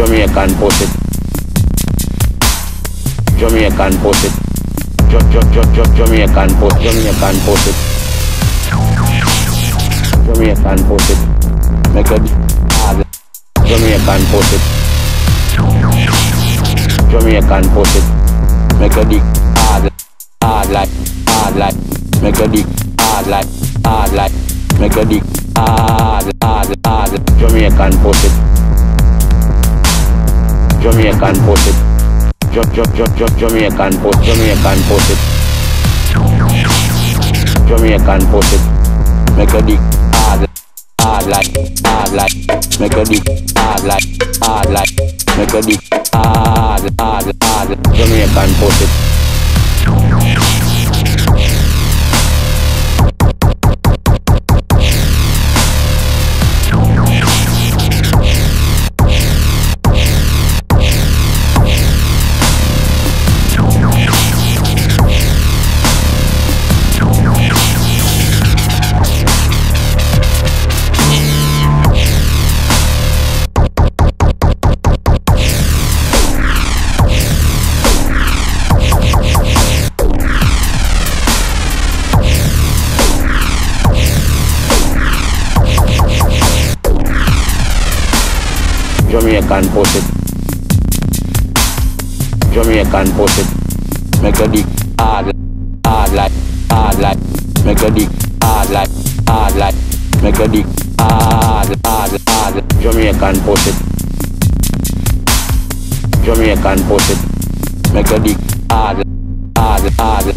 Jamaican pussy. Jamaican pussy. Ja- ja- ja- ja- Jamaican pussy. Jamaican pussy. Jamaican pussy. Make d- hard. Jamaican pussy. Jamaican pussy. Make a dick hard, hard like, hard like. Make a dick hard like, hard like. Make a dick hard, hard, hard. Jamaican pussy. Jamaican pussy. Ja- ja- ja- ja- Jamaican pussy. Jamaican pussy. Jamaican pussy. Make a dick hard, hard like, hard like. Make a dick hard like, hard like. Make a dick hard, hard, hard. Jamaican pussy. Jamaican pussy. Jamaican pussy. Make a dick hard, hard like, hard like. Make a dick hard like, hard like. Make a dick hard, hard, hard. Jamaican pussy. Jamaican pussy. Make a dick hard, hard, hard,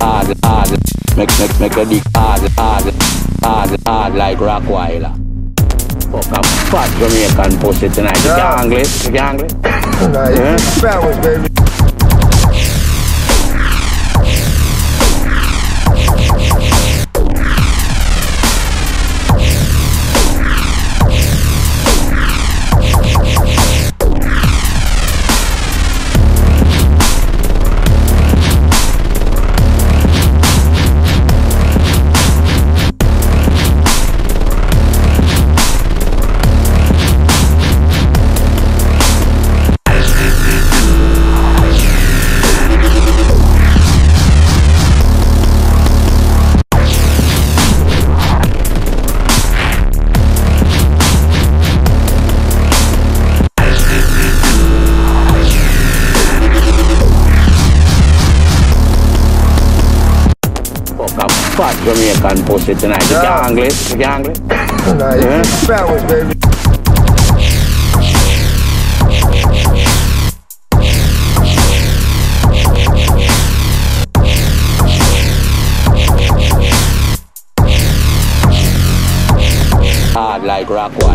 hard, hard. Make, make, make a dick hard, hard, hard, hard like Rottweiler. Fuck a fat Jamaican pussy tonight. You Yeah. can't angle it? You can't? Nah, Yeah. it's baby. Jamaican pussy tonight. You Yeah. can't angle it? You can't angle it? Nah, Yeah. baby. Hard like Rottweiler.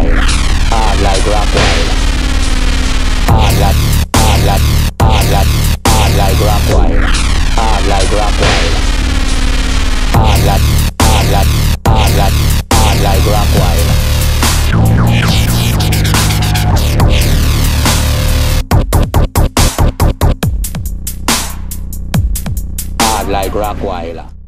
Hard like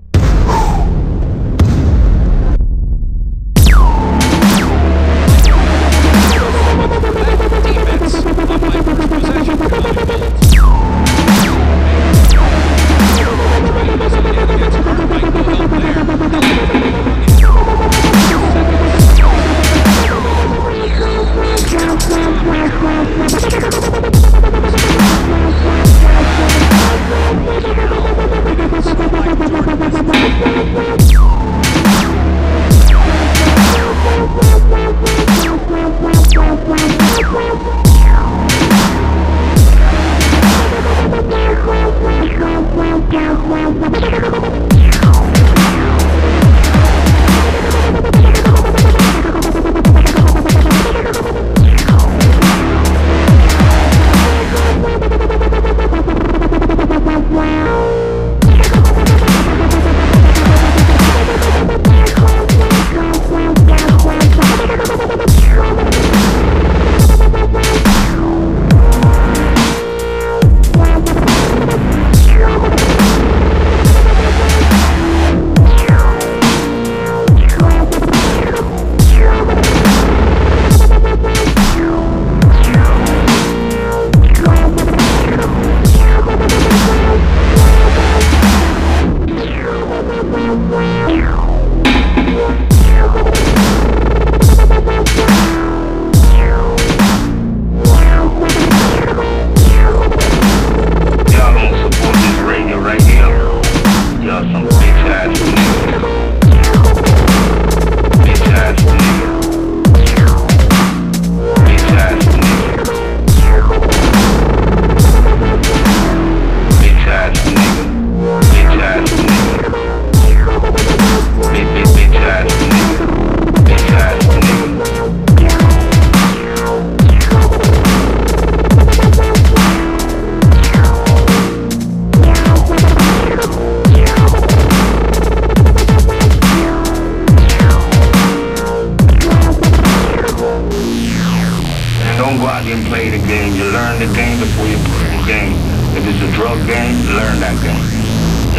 game. You learn the game before you play the game. If it's a drug game, learn that game.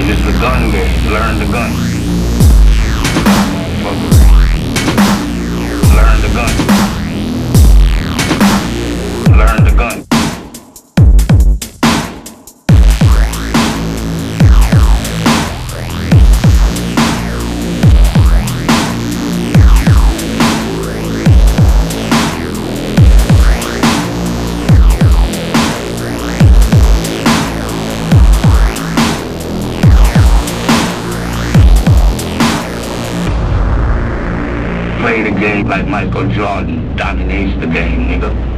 If it's a gun game, learn the gun. Like Michael Jordan dominates the game, nigga.